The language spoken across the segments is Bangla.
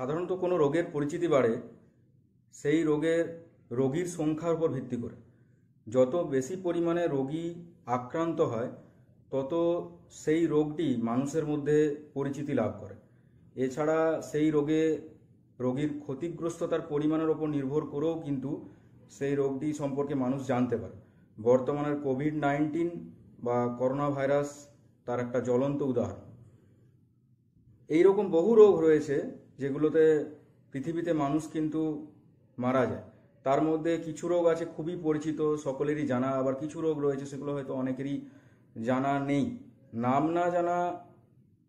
সাধারণত কোনো রোগের পরিচিতি বাড়ে, সেই রোগের, রোগীর সংখ্যার উপর ভিত্তি করে। যত বেশি পরিমাণে রোগী আক্রান্ত হয়, তত সেই রোগটি মানুষের মধ্যে পরিচিতি লাভ করে। এছাড়া সেই রোগে, রোগীর ক্ষতিগ্রস্ততার পরিমাণের ওপর নির্ভর করেও কিন্তু সেই রোগটি সম্পর্কে মানুষ জানতে পারে। বর্তমানের কোভিড নাইন্টিন বা করোনা ভাইরাস তার একটা জ্বলন্ত উদাহরণ। এই রকম বহু রোগ রয়েছে যেগুলোতে পৃথিবীতে মানুষ কিন্তু মারা যায়। তার মধ্যে কিছু রোগ আছে খুবই পরিচিত, সকলেরই জানা, আবার কিছু রোগ রয়েছে সেগুলো হয়তো অনেকেরই জানা নেই। নাম না জানা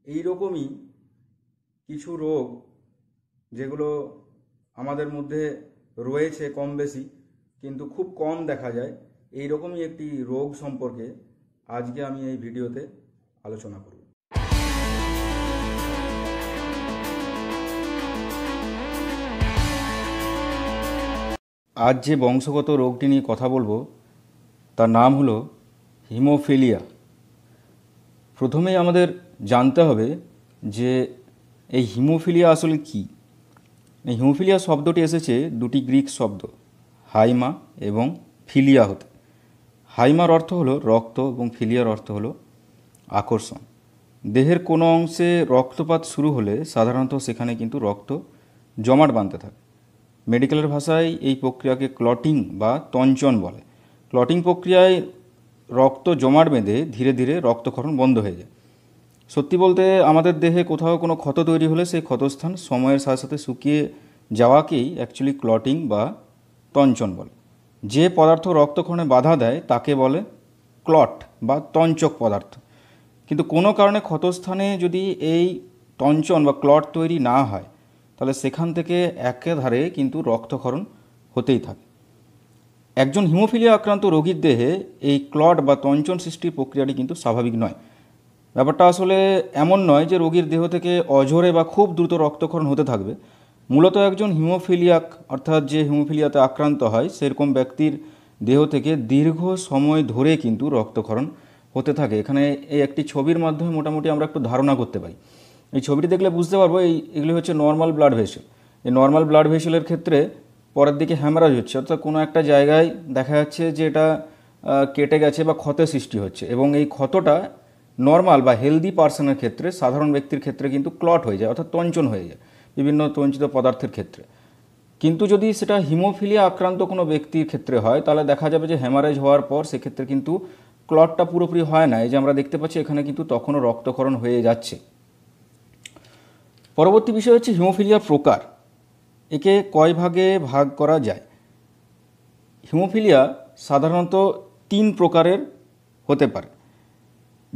এই রকমই কিছু রোগ যেগুলো আমাদের মধ্যে রয়েছে কম বেশি, কিন্তু খুব কম দেখা যায়। এই রকমই একটি রোগ সম্পর্কে আজকে আমি এই ভিডিওতে আলোচনা করব। আজ যে বংশগত রোগটি নিয়ে কথা বলব, তার নাম হলো হিমোফিলিয়া। প্রথমেই আমাদের জানতে হবে যে এই হিমোফিলিয়া আসলে কি। এই হিমোফিলিয়া শব্দটি এসেছে দুটি গ্রিক শব্দ, হাইমা এবং ফিলিয়া হতে। হাইমার অর্থ হলো রক্ত এবং ফিলিয়ার অর্থ হলো আকর্ষণ। দেহের কোনো অংশে রক্তপাত শুরু হলে সাধারণত সেখানে কিন্তু রক্ত জমাট বাঁধতে থাকে। মেডিকেলের ভাষায় এই প্রক্রিয়াকে ক্লটিং বা তঞ্চন বলে। ক্লটিং প্রক্রিয়ায় রক্ত জমাট বেঁধে ধীরে ধীরে রক্তক্ষরণ বন্ধ হয়ে যায়। সত্যি বলতে আমাদের দেহে কোথাও কোনো ক্ষত তৈরি হলে সেই ক্ষতস্থান সময়ের সাথে সাথে শুকিয়ে যাওয়াকেই অ্যাকচুয়ালি ক্লটিং বা তঞ্চন বলে। যে পদার্থ রক্তক্ষরণে বাধা দেয় তাকে বলে ক্লট বা তঞ্চক পদার্থ। কিন্তু কোনো কারণে ক্ষতস্থানে যদি এই তঞ্চন বা ক্লট তৈরি না হয় তাহলে সেখান থেকে একেধারে কিন্তু রক্তক্ষরণ হতেই থাকে। একজন হিমোফিলিয়া আক্রান্ত রোগীর দেহে এই ক্লট বা তঞ্চন সৃষ্টির প্রক্রিয়াটি কিন্তু স্বাভাবিক নয়। ব্যাপারটা আসলে এমন নয় যে রোগীর দেহ থেকে অঝরে বা খুব দ্রুত রক্তক্ষরণ হতে থাকবে। মূলত একজন হিমোফিলিয়াক অর্থাৎ যে হিমোফিলিয়াতে আক্রান্ত হয়, সেরকম ব্যক্তির দেহ থেকে দীর্ঘ সময় ধরে কিন্তু রক্তক্ষরণ হতে থাকে। এখানে এই একটি ছবির মাধ্যমে মোটামুটি আমরা একটু ধারণা করতে পারি। এই ছবিটি দেখলে বুঝতে পারব এই এগুলি হচ্ছে নর্মাল ব্লাড ভেসেল এই নর্মাল ব্লাড ভেসেলের ক্ষেত্রে পরের দিকে হ্যামারাজ হচ্ছে, অর্থাৎ কোনো একটা জায়গায় দেখা যাচ্ছে যে এটা কেটে গেছে বা ক্ষতের সৃষ্টি হচ্ছে এবং এই ক্ষতটা নর্মাল বা হেলদি পার্সনের ক্ষেত্রে, সাধারণ ব্যক্তির ক্ষেত্রে কিন্তু ক্লট হয়ে যায়, অর্থাৎ তঞ্চন হয়ে যায়, বিভিন্ন তঞ্চিত পদার্থের ক্ষেত্রে। কিন্তু যদি সেটা হিমোফিলিয়া আক্রান্ত কোনো ব্যক্তির ক্ষেত্রে হয়, তাহলে দেখা যাবে যে হ্যামারেজ হওয়ার পর সেক্ষেত্রে কিন্তু ক্লটটা পুরোপুরি হয় না। এই যে আমরা দেখতে পাচ্ছি, এখানে কিন্তু তখনও রক্তক্ষরণ হয়ে যাচ্ছে। পরবর্তী বিষয় হচ্ছে হিমোফিলিয়ার প্রকার। একে কয় ভাগে ভাগ করা যায়? হিমোফিলিয়া সাধারণত তিন প্রকারের হতে পারে।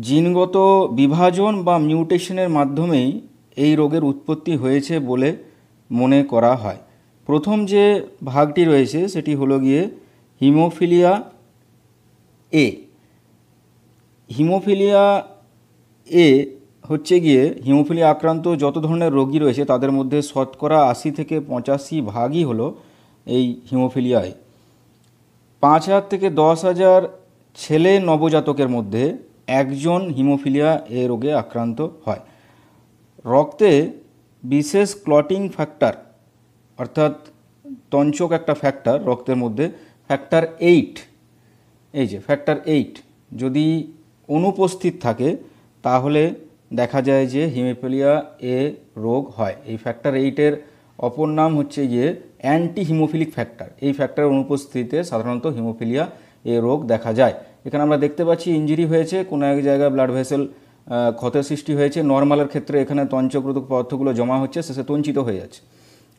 জিনগত বিভাজন বা মিউটেশনের মাধ্যমেই এই রোগের উৎপত্তি হয়েছে বলে মনে করা হয়। প্রথম যে ভাগটি রয়েছে সেটি হলো গিয়ে হিমোফিলিয়া এ। হিমোফিলিয়া এ হচ্ছে গিয়ে হিমোফিলিয়া আক্রান্ত যত ধরনের রোগী রয়েছে, তাদের মধ্যে শতকরা আশি থেকে পঁচাশি ভাগই হলো এই হিমোফিলিয়ায়। পাঁচ হাজার থেকে দশ হাজার ছেলে নবজাতকের মধ্যে একজন হিমোফিলিয়া এ রোগে আক্রান্ত হয়। রক্তে বিশেষ ক্লটিং ফ্যাক্টর অর্থাৎ তঞ্চক একটা ফ্যাক্টর রক্তের মধ্যে ফ্যাক্টর এইট এই যে ফ্যাক্টর এইট যদি অনুপস্থিত থাকে, তাহলে দেখা যায় যে হিমোফিলিয়া এ রোগ হয়। এই ফ্যাক্টর এইটের অপর নাম হচ্ছে গিয়ে অ্যান্টি হিমোফিলিক ফ্যাক্টর এই ফ্যাক্টরের অনুপস্থিতিতে সাধারণত হিমোফিলিয়া এ রোগ দেখা যায়। এখানে আমরা দেখতে পাচ্ছি ইঞ্জুরি হয়েছে, কোনো এক জায়গায় ব্লাড ভেসেল ক্ষতের সৃষ্টি হয়েছে। নর্মালের ক্ষেত্রে এখানে তঞ্চক্রুত পদার্থগুলো জমা হচ্ছে, শেষে তঞ্চিত হয়ে যাচ্ছে,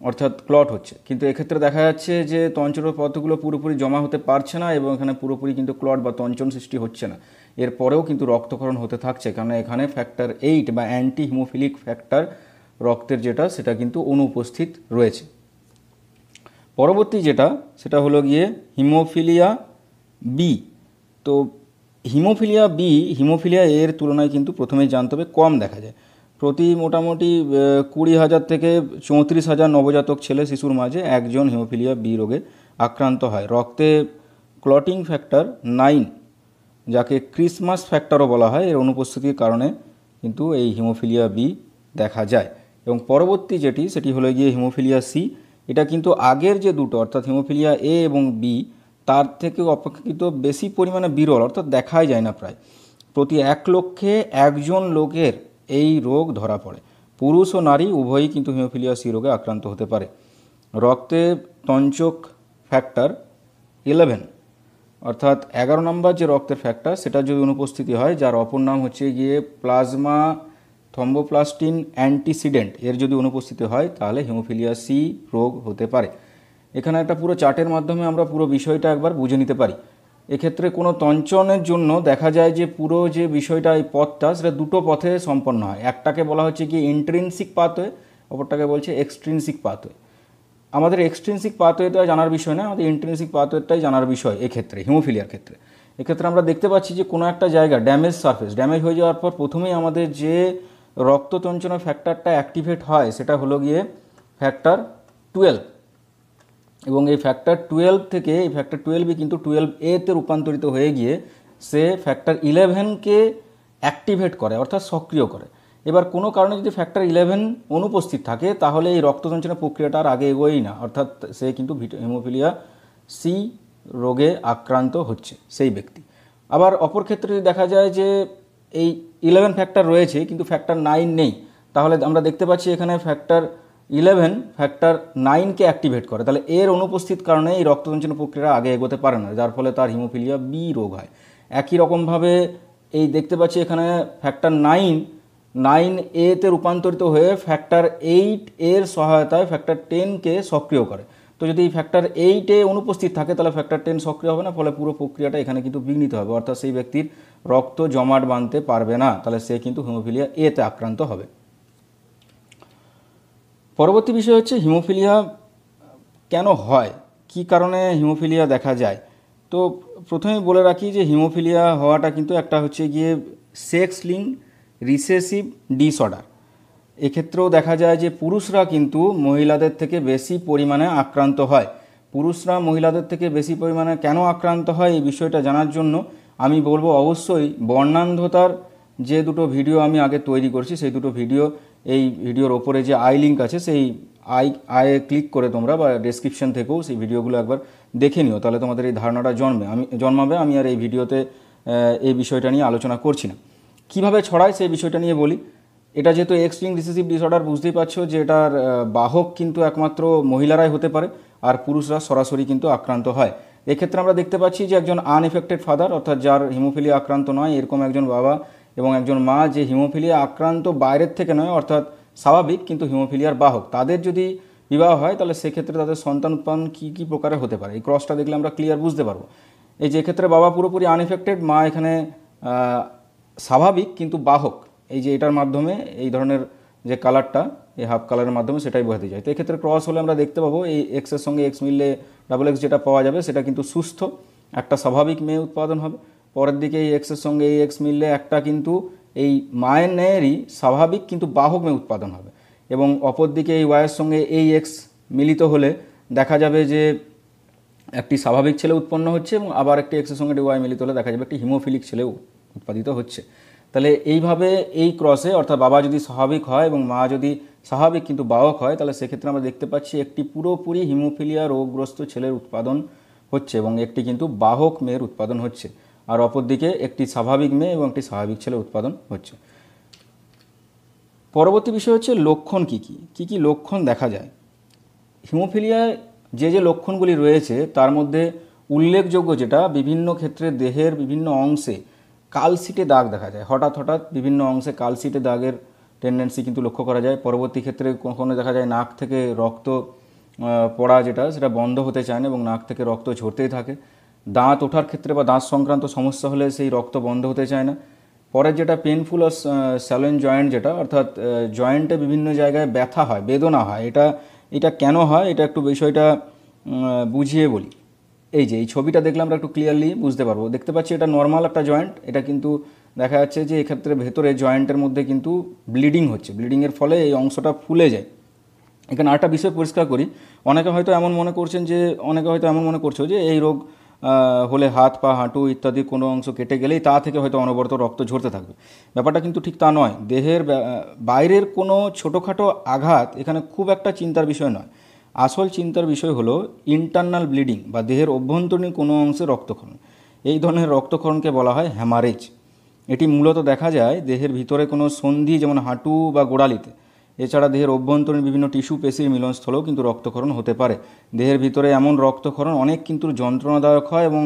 অর্থাৎ ক্লট হচ্ছে। কিন্তু এক্ষেত্রে দেখা যাচ্ছে যে তঞ্চক্রুত পদার্থগুলো পুরোপুরি জমা হতে পারছে না এবং এখানে পুরোপুরি কিন্তু ক্লট বা তঞ্চন সৃষ্টি হচ্ছে না। এরপরেও কিন্তু রক্তক্ষরণ হতে থাকছে। কারণ এখানে ফ্যাক্টর এইট বা অ্যান্টি হিমোফিলিক ফ্যাক্টর রক্তের যেটা, সেটা কিন্তু অনুপস্থিত রয়েছে। পরবর্তী যেটা, সেটা হলো গিয়ে হিমোফিলিয়া বি তো হিমোফিলিয়া বি হিমোফিলিয়া এর তুলনায় কিন্তু প্রথমেই জানতে হবে, কম দেখা যায়। প্রতি মোটামুটি কুড়ি হাজার থেকে চৌত্রিশ হাজার নবজাতক ছেলে শিশুর মাঝে একজন হিমোফিলিয়া বি রোগে আক্রান্ত হয়। রক্তে ক্লটিং ফ্যাক্টর নাইন যাকে ক্রিসমাস ফ্যাক্টরও বলা হয়, এর অনুপস্থিতির কারণে কিন্তু এই হিমোফিলিয়া বি দেখা যায়। এবং পরবর্তী যেটি, সেটি হলো গিয়ে হিমোফিলিয়া সি এটা কিন্তু আগের যে দুটো, অর্থাৎ হিমোফিলিয়া এ এবং বি তার থেকে অপেক্ষাকৃত বেশি পরিমাণে বিরল, অর্থাৎ দেখাই যায় না প্রায়। প্রতি এক লক্ষে একজন লোকের এই রোগ ধরা পড়ে। পুরুষ ও নারী, উভয়ই কিন্তু হিমোফিলিয়া সি রোগে আক্রান্ত হতে পারে। রক্তে তঞ্চক ফ্যাক্টর ইলেভেন অর্থাৎ এগারো নম্বর যে রক্তের ফ্যাক্টর সেটা যদি অনুপস্থিতি হয়, যার অপর নাম হচ্ছে গিয়ে প্লাজমা থম্বোপ্লাস্টিন অ্যান্টিসিডেন্ট। এর যদি অনুপস্থিতি হয়, তাহলে হিমোফিলিয়া সি রোগ হতে পারে। এখানে একটা পুরো চার্টের মাধ্যমে আমরা পুরো বিষয়টা একবার বুঝে নিতে পারি। এক্ষেত্রে কোনো তঞ্চনের জন্য দেখা যায় যে পুরো যে বিষয়টা, এই পথটা, সেটা দুটো পথে সম্পন্ন হয়। একটাকে বলা হচ্ছে কি ইন্ট্রিনসিক পাথওয়ে অপরটাকে বলছে এক্সট্রিনসিক পাথওয়ে আমাদের এক্সট্রিনসিক পাথওয়েটা জানার বিষয় না আমাদের ইন্ট্রিনসিক পাথওয়েটাই জানার বিষয় এক্ষেত্রে হিমোফিলিয়ার ক্ষেত্রে। এক্ষেত্রে আমরা দেখতে পাচ্ছি যে কোনো একটা জায়গা ড্যামেজ সারফেস ড্যামেজ হয়ে যাওয়ার পর প্রথমেই আমাদের যে রক্ত রক্ততঞ্চনা ফ্যাক্টরটা অ্যাক্টিভেট হয়, সেটা হলো গিয়ে ফ্যাক্টর টুয়েলভ এবং এই ফ্যাক্টর টুয়েলভ থেকে, এই ফ্যাক্টর টুয়েলভই কিন্তু টুয়েলভ এতে রূপান্তরিত হয়ে গিয়ে সে ফ্যাক্টর ইলেভেনকে অ্যাক্টিভেট করে, অর্থাৎ সক্রিয় করে। এবার কোনো কারণে যদি ফ্যাক্টর ইলেভেন অনুপস্থিত থাকে, তাহলে এই রক্ত রক্তসঞ্চালন প্রক্রিয়াটা আর আগে এগোয়ই না। অর্থাৎ সে কিন্তু হিমোফিলিয়া সি রোগে আক্রান্ত হচ্ছে সেই ব্যক্তি। আবার অপর ক্ষেত্রে যদি দেখা যায় যে এই ইলেভেন ফ্যাক্টর রয়েছে, কিন্তু ফ্যাক্টর নাইন নেই, তাহলে আমরা দেখতে পাচ্ছি এখানে ফ্যাক্টর ইলেভেন ফ্যাক্টর নাইনকে অ্যাক্টিভেট করে। তাহলে এর অনুপস্থিত কারণে এই রক্তসঞ্চন প্রক্রিয়া আগে এগোতে পারে না, যার ফলে তার হিমোফিলিয়া বি রোগ হয়। একই রকমভাবে এই দেখতে পাচ্ছি এখানে ফ্যাক্টর নাইন নাইন এতে রূপান্তরিত হয়ে ফ্যাক্টর এইট এর সহায়তায় ফ্যাক্টর টেনকে সক্রিয় করে। তো যদি ফ্যাক্টর এইটে অনুপস্থিত থাকে, তাহলে ফ্যাক্টর টেন সক্রিয় হবে না, ফলে পুরো প্রক্রিয়াটা এখানে কিন্তু বিঘ্নিত হবে। অর্থাৎ সেই ব্যক্তির রক্ত জমাট বাঁধতে পারবে না, তাহলে সে কিন্তু হিমোফিলিয়া এতে আক্রান্ত হবে। পরবর্তী বিষয় হচ্ছে হিমোফিলিয়া কেন হয়? কি কারণে হিমোফিলিয়া দেখা যায়? তো প্রথমেই বলে রাখি যে হিমোফিলিয়া হওয়াটা কিন্তু একটা হচ্ছে গিয়ে সেক্স লিঙ্ক রিসেসিভ ডিসঅর্ডার। এক্ষেত্রেও দেখা যায় যে পুরুষরা কিন্তু মহিলাদের থেকে বেশি পরিমাণে আক্রান্ত হয়। পুরুষরা মহিলাদের থেকে বেশি পরিমাণে কেন আক্রান্ত হয় এই বিষয়টা জানার জন্য আমি বলব অবশ্যই বর্ণান্ধতার যে দুটো ভিডিও আমি আগে তৈরি করছি, সেই দুটো ভিডিও, এই ভিডিওর ওপরে যে আই লিঙ্ক আছে, সেই আই, আয়ে ক্লিক করে তোমরা বা ডেসক্রিপশন থেকেও সেই ভিডিওগুলো একবার দেখে নিও। তাহলে তোমাদের এই ধারণাটা জন্মে। আমি, জন্মাবে, আমি আর এই ভিডিওতে এই বিষয়টা নিয়ে আলোচনা করছি না। কীভাবে ছড়ায় সেই বিষয়টা নিয়ে বলি। এটা যেহেতু এক্সট্রিং রিসেসিভ ডিসঅর্ডার বুঝতেই পারছ যে এটার বাহক কিন্তু একমাত্র মহিলারাই হতে পারে আর পুরুষরা সরাসরি কিন্তু আক্রান্ত হয়। এক্ষেত্রে আমরা দেখতে পাচ্ছি যে একজন আনএফেক্টেড ফাদার অর্থাৎ যার হিমোফিলিয়া আক্রান্ত নয়, এরকম একজন বাবা এবং একজন মা যে হিমোফিলিয়া আক্রান্ত বাইরের থেকে নয়, অর্থাৎ স্বাভাবিক কিন্তু হিমোফিলিয়ার বাহক। তাদের যদি বিবাহ হয়, তাহলে সেক্ষেত্রে তাদের সন্তান উৎপাদন কী কী প্রকারে হতে পারে? এই ক্রসটা দেখলে আমরা ক্লিয়ার বুঝতে পারব। এই যে ক্ষেত্রে বাবা পুরোপুরি আনএফেক্টেড মা এখানে স্বাভাবিক কিন্তু বাহক। এই যে এটার মাধ্যমে এই ধরনের যে কালারটা, এই হাফ কালারের মাধ্যমে সেটাই বোঝাতে যায় তো এক্ষেত্রে ক্রস হলে আমরা দেখতে পাবো এই এক্সের সঙ্গে এক্স মিললে ডাবল এক্স যেটা পাওয়া যাবে সেটা কিন্তু সুস্থ, একটা স্বাভাবিক মেয়ে উৎপাদন হবে। পরের দিকে এই এক্সের সঙ্গে এই এক্স মিললে একটা কিন্তু এই মায়ের ন্যায়েরই স্বাভাবিক কিন্তু বাহক মেয়ে উৎপাদন হবে। এবং অপর দিকে এই ওয়াইয়ের সঙ্গে এই এক্স মিলিত হলে দেখা যাবে যে একটি স্বাভাবিক ছেলে উৎপন্ন হচ্ছে এবং আবার একটি এক্সের সঙ্গে ওয়াই মিলিত হলে দেখা যাবে একটি হিমোফিলিক ছেলেও উৎপাদিত হচ্ছে। তাহলে এইভাবে এই ক্রসে অর্থাৎ বাবা যদি স্বাভাবিক হয় এবং মা যদি স্বাভাবিক কিন্তু বাহক হয়, তাহলে সেক্ষেত্রে আমরা দেখতে পাচ্ছি একটি পুরোপুরি হিমোফিলিয়া রোগগ্রস্ত ছেলের উৎপাদন হচ্ছে এবং একটি কিন্তু বাহক মেয়ের উৎপাদন হচ্ছে। আর অপরদিকে একটি স্বাভাবিক মেয়ে এবং একটি স্বাভাবিক ছেলে উৎপাদন হচ্ছে। পরবর্তী বিষয় হচ্ছে লক্ষণ কী কী? কী কী লক্ষণ দেখা যায়? হিমোফিলিয়ায় যে যে লক্ষণগুলি রয়েছে, তার মধ্যে উল্লেখযোগ্য যেটা বিভিন্ন ক্ষেত্রে দেহের বিভিন্ন অংশে কালসিটে দাগ দেখা যায়। হঠাৎ হঠাৎ বিভিন্ন অংশে কালসিটে দাগের টেন্ডেন্সি কিন্তু লক্ষ্য করা যায়। পরবর্তী ক্ষেত্রে কখনো দেখা যায় নাক থেকে রক্ত পড়া যেটা, সেটা বন্ধ হতে চায় না এবং নাক থেকে রক্ত ঝরতেই থাকে। দাঁত ওঠার ক্ষেত্রে বা দাঁত সংক্রান্ত সমস্যা হলে সেই রক্ত বন্ধ হতে চায় না। পরে যেটা পেনফুল ও স্যালোন জয়েন্ট যেটা, অর্থাৎ জয়েন্টে বিভিন্ন জায়গায় ব্যথা হয়, বেদনা হয়। এটা এটা কেন হয়? এটা একটু বিষয়টা বুঝিয়ে বলি। এই যে, এই ছবিটা দেখলে আমরা একটু ক্লিয়ারলি বুঝতে পারব। দেখতে পাচ্ছি এটা নর্মাল একটা জয়েন্ট এটা কিন্তু দেখা যাচ্ছে যে এক্ষেত্রে ভেতরে জয়েন্টের মধ্যে কিন্তু ব্লিডিং হচ্ছে। ব্লিডিংয়ের ফলে এই অংশটা ফুলে যায়। এখানে আরেকটা বিষয় পরিষ্কার করি। অনেকে হয়তো এমন মনে করছেন যে, অনেকে হয়তো এমন মনে করছ যে, এই রোগ হলে হাত, পা, হাঁটু ইত্যাদি কোনো অংশ কেটে গেলেই তা থেকে হয়তো অনবরত রক্ত ঝরতে থাকবে। ব্যাপারটা কিন্তু ঠিক তা নয়। দেহের বাইরের কোনো ছোটোখাটো আঘাত এখানে খুব একটা চিন্তার বিষয় নয়। আসল চিন্তার বিষয় হলো ইন্টারনাল ব্লিডিং বা দেহের অভ্যন্তরীণ কোনো অংশে রক্তক্ষরণ। এই ধরনের রক্তক্ষরণকে বলা হয় হ্যামারেজ এটি মূলত দেখা যায় দেহের ভিতরে কোনো সন্ধি যেমন হাঁটু বা গোড়ালিতে। এছাড়া দেহের অভ্যন্তরীণ বিভিন্ন টিস্যু, পেশির মিলনস্থলেও কিন্তু রক্তক্ষরণ হতে পারে। দেহের ভিতরে এমন রক্তক্ষরণ অনেক কিন্তু যন্ত্রণাদায়ক হয় এবং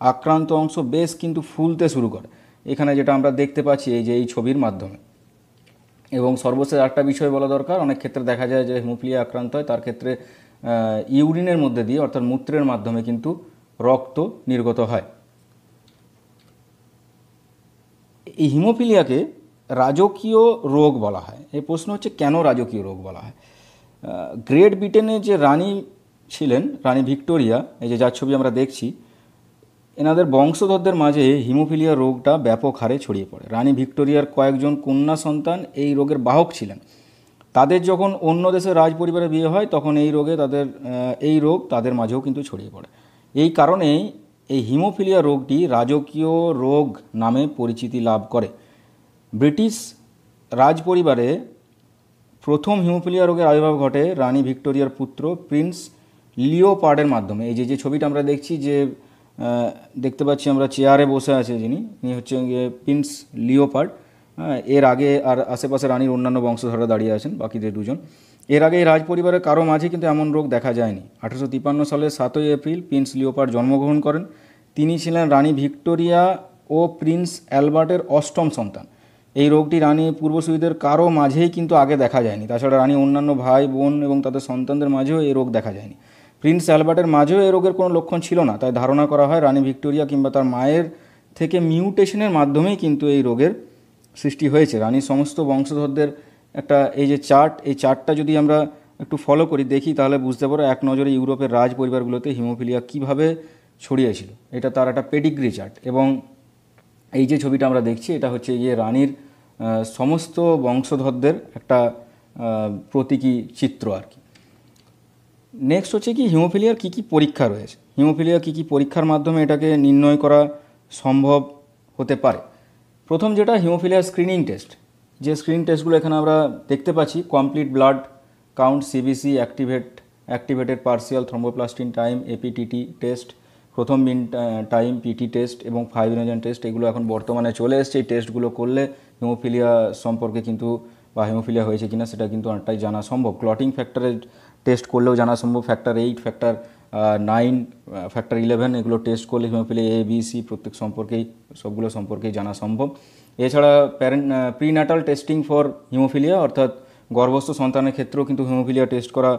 আক্রান্ত অংশ বেশ কিন্তু ফুলতে শুরু করে। এখানে যেটা আমরা দেখতে পাচ্ছি এই যে এই ছবির মাধ্যমে। এবং সর্বশেষ একটা বিষয় বলা দরকার, অনেক ক্ষেত্রে দেখা যায় যে হিমোফিলিয়া আক্রান্ত হয়, তার ক্ষেত্রে ইউরিনের মধ্যে দিয়ে, অর্থাৎ মূত্রের মাধ্যমে কিন্তু রক্ত নির্গত হয়। এই হিমোফিলিয়াকে রাজকীয় রোগ বলা হয়। এই প্রশ্ন হচ্ছে, কেন রাজকীয় রোগ বলা হয়? গ্রেট ব্রিটেনে যে রানী ছিলেন, রানী ভিক্টোরিয়া, এই যে যার ছবি আমরা দেখছি এনাদের বংশধরদের মাঝে হিমোফিলিয়া রোগটা ব্যাপক হারে ছড়িয়ে পড়ে। রানী ভিক্টোরিয়ার কয়েকজন কন্যা সন্তান এই রোগের বাহক ছিলেন। তাদের যখন অন্য দেশের রাজ পরিবারে বিয়ে হয়, তখন এই রোগে তাদের এই রোগ তাদের মাঝেও কিন্তু ছড়িয়ে পড়ে। এই কারণেই এই হিমোফিলিয়া রোগটি রাজকীয় রোগ নামে পরিচিতি লাভ করে। ব্রিটিশ রাজ পরিবারে প্রথম হিমোফিলিয়া রোগের আবির্ভাব ঘটে রানী ভিক্টোরিয়ার পুত্র প্রিন্স লিওপার্ডের মাধ্যমে। এই যে যে ছবিটা আমরা দেখছি যে দেখতে পাচ্ছি আমরা চেয়ারে বসে আছে যিনি। ইনি হচ্ছে প্রিন্স লিওপার্ড। এর আগে আর আশেপাশে রানীর অন্যান্য বংশধররা দাঁড়িয়ে আছেন, বাকিদের দুজন। এর আগে এই রাজ পরিবারের কারও মাঝে কিন্তু এমন রোগ দেখা যায়নি। আঠারোশো তিপ্পান্ন সালের সাতই এপ্রিল প্রিন্স লিওপার্ড জন্মগ্রহণ করেন। তিনি ছিলেন রানী ভিক্টোরিয়া ও প্রিন্স অ্যালবার্টের অষ্টম সন্তান। এই রোগটি রানী পূর্বসূরিদের কারও মাঝেই কিন্তু আগে দেখা যায়নি। তাছাড়া রানী অন্যান্য ভাই, বোন এবং তাদের সন্তানদের মাঝেও এই রোগ দেখা যায়নি। প্রিন্স অ্যালবার্টের মাঝেও এই রোগের কোনো লক্ষণ ছিল না। তাই ধারণা করা হয় রানী ভিক্টোরিয়া কিংবা তার মায়ের থেকে মিউটেশনের মাধ্যমেই কিন্তু এই রোগের সৃষ্টি হয়েছে। রানীর সমস্ত বংশধরদের একটা এই যে চার্ট, এই চার্টটা যদি আমরা একটু ফলো করি, দেখি, তাহলে বুঝতে পারো এক নজরে ইউরোপের রাজ পরিবারগুলোতে হিমোফিলিয়া কীভাবে ছড়িয়েছিল। এটা তার একটা পেডিগ্রি চার্ট এবং এই যে ছবিটা আমরা দেখছি, এটা হচ্ছে গিয়ে রানীর সমস্ত বংশধরদের একটা প্রতীকী চিত্র আর কি। নেক্সট হচ্ছে কি হিমোফিলিয়ার কী কী পরীক্ষা রয়েছে? হিমোফিলিয়া কী কী পরীক্ষার মাধ্যমে এটাকে নির্ণয় করা সম্ভব হতে পারে? প্রথম যেটা হিমোফিলিয়া স্ক্রিনিং টেস্ট যে স্ক্রিনিং টেস্টগুলো এখানে আমরা দেখতে পাচ্ছি complete blood count CBC activate activated partial thromboplastin time APTT test prothrombin time PT test এবং ফাইব্রিনোজেন টেস্ট এগুলো এখন বর্তমানে চলে এসছে। এই টেস্টগুলো করলে হিমোফিলিয়া সম্পর্কে কিন্তু বা হিমোফিলিয়া হয়েছে কিনা সেটা কিন্তু অনেকটাই জানা সম্ভব। ক্লটিং ফ্যাক্টরের টেস্ট করলেও জানা সম্ভব। Factor eight factor nine factor eleven এগুলো টেস্ট করলে হিমোফিলিয়া এ বি সি প্রত্যেক সম্পর্কেই, সবগুলো সম্পর্কেই জানা সম্ভব। এছাড়া parent prenatal testing for haemophilia অর্থাৎ গর্ভস্থ সন্তানের ক্ষেত্রেও কিন্তু হিমোফিলিয়া টেস্ট করা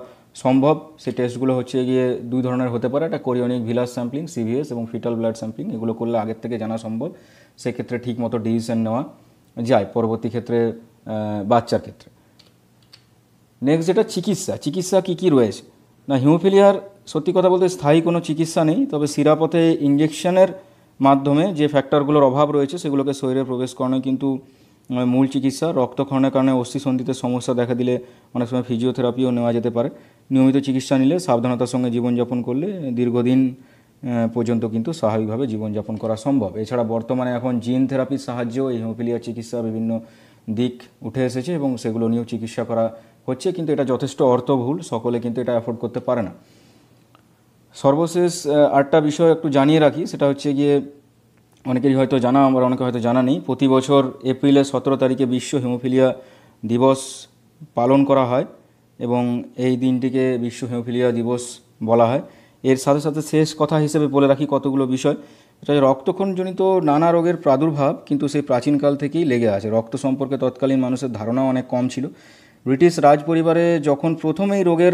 সম্ভব। সেই টেস্টগুলো হচ্ছে গিয়ে দুই ধরনের হতে পারে, একটা কোরিয়নিক ভিলাস স্যাম্পলিং সিভিএস এবং ফিটাল ব্লাড স্যাম্পলিং এগুলো করলে আগের থেকে জানা সম্ভব। সেক্ষেত্রে ঠিক মতো ডিসিশন নেওয়া যায়, পরবর্তী ক্ষেত্রে বাচ্চার ক্ষেত্রে। নেক্সট যেটা চিকিৎসা। চিকিৎসা কী কী রয়েছে? না হিমোফিলিয়ার সত্যি কথা বলতে স্থায়ী কোনো চিকিৎসা নেই, তবে সিরাপথে ইঞ্জেকশনের মাধ্যমে যে ফ্যাক্টরগুলোর অভাব রয়েছে, সেগুলোকে শরীরে প্রবেশ করানো কিন্তু মূল চিকিৎসা। রক্তক্ষরণের কারণে অস্থিসন্ধিতে সমস্যা দেখা দিলে অনেক সময় ফিজিওথেরাপিও নেওয়া যেতে পারে। নিয়মিত চিকিৎসা নিলে সাবধানতার সঙ্গে জীবনযাপন করলে দীর্ঘদিন পর্যন্ত কিন্তু স্বাভাবিকভাবে জীবনযাপন করা সম্ভব। এছাড়া বর্তমানে এখন জিন থেরাপির সাহায্যেও এই হিমোফিলিয়া চিকিৎসা বিভিন্ন দিক উঠে এসেছে এবং সেগুলো নিয়েও চিকিৎসা করা হচ্ছে কিন্তু এটা যথেষ্ট অর্থবহুল, সকলে কিন্তু এটা অ্যাফোর্ড করতে পারে না। সর্বশেষ আটটা বিষয় একটু জানিয়ে রাখি, সেটা হচ্ছে গিয়ে অনেকেরই হয়তো জানা আমার অনেকে হয়তো জানা নেই, প্রতি বছর এপ্রিলের সতেরো তারিখে বিশ্ব হিমোফিলিয়া দিবস পালন করা হয় এবং এই দিনটিকে বিশ্ব হিমোফিলিয়া দিবস বলা হয়। এর সাথে সাথে শেষ কথা হিসেবে বলে রাখি কতগুলো বিষয়। এটা হচ্ছে রক্তক্ষরণজনিত নানা রোগের প্রাদুর্ভাব, কিন্তু সেই প্রাচীনকাল থেকেই লেগে আছে। রক্ত সম্পর্কে তৎকালীন মানুষের ধারণা অনেক কম ছিল। ব্রিটিশ রাজ পরিবারে যখন প্রথম এই রোগের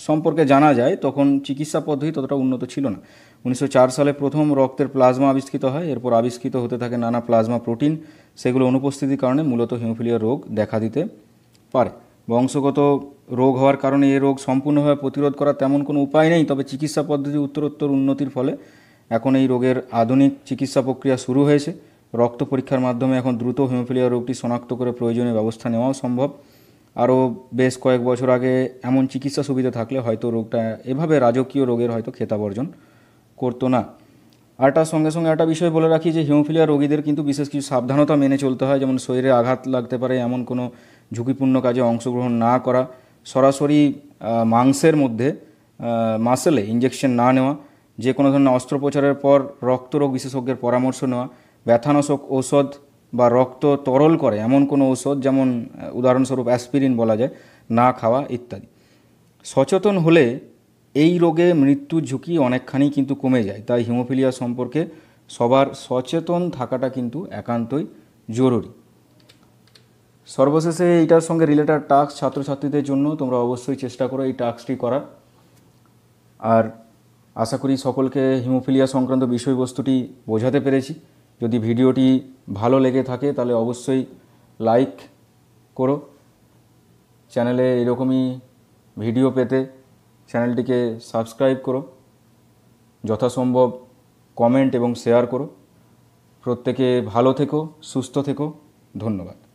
সম্পর্কে জানা যায়, তখন চিকিৎসা পদ্ধতি ততটা উন্নত ছিল না। উনিশশো চার সালে প্রথম রক্তের প্লাজমা আবিষ্কৃত হয়, এরপর আবিষ্কৃত হতে থাকে নানা প্লাজমা প্রোটিন, সেগুলো অনুপস্থিতির কারণে মূলত হিমোফিলিয়া রোগ দেখা দিতে পারে। বংশগত রোগ হওয়ার কারণে এই রোগ সম্পূর্ণভাবে প্রতিরোধ করার তেমন কোনো উপায় নেই, তবে চিকিৎসা পদ্ধতি উত্তরোত্তর উন্নতির ফলে এখন এই রোগের আধুনিক চিকিৎসা প্রক্রিয়া শুরু হয়েছে। রক্ত পরীক্ষার মাধ্যমে এখন দ্রুত হিমোফিলিয়া রোগটি শনাক্ত করে প্রয়োজনীয় ব্যবস্থা নেওয়াও সম্ভব। আরও বেশ কয়েক বছর আগে এমন চিকিৎসা সুবিধা থাকলে হয়তো রোগটা, এভাবে রাজকীয় রোগের হয়তো খেতাব অর্জন করতো না। আর তার সঙ্গে সঙ্গে একটা বিষয় বলে রাখি যে, হিমোফিলিয়া রোগীদের কিন্তু বিশেষ কিছু সাবধানতা মেনে চলতে হয়। যেমন শরীরে আঘাত লাগতে পারে, এমন কোনো ঝুঁকিপূর্ণ কাজে অংশগ্রহণ না করা, সরাসরি মাংসের মধ্যে মাসেলে ইঞ্জেকশন না নেওয়া, যে কোনো ধরনের অস্ত্রোপচারের পর রক্তরোগ বিশেষজ্ঞের পরামর্শ নেওয়া, ব্যথানাশক ঔষধ বা রক্ত তরল করে এমন কোনো ঔষধ, যেমন উদাহরণস্বরূপ অ্যাসপিরিন বলা যায়, না খাওয়া ইত্যাদি। সচেতন হলে এই রোগে মৃত্যুর ঝুঁকি অনেকখানি কিন্তু কমে যায়। তাই হিমোফিলিয়া সম্পর্কে সবার সচেতন থাকাটা কিন্তু একান্তই জরুরি। সর্বশেষে এইটার সঙ্গে রিলেটেড টাস্ক ছাত্রছাত্রীদের জন্য তোমরা অবশ্যই চেষ্টা করো এই টাস্কটি করার। আর আশা করি সকলকে হিমোফিলিয়া সংক্রান্ত বিষয়বস্তুটি বোঝাতে পেরেছি। যদি ভিডিওটি ভালো লেগে থাকে, তাহলে অবশ্যই লাইক করো। চ্যানেলে এরকমই ভিডিও পেতে চ্যানেলটিকে সাবস্ক্রাইব করো। যথাসম্ভব কমেন্ট এবং শেয়ার করো। প্রত্যেকে ভালো থেকো, সুস্থ থেকো। ধন্যবাদ।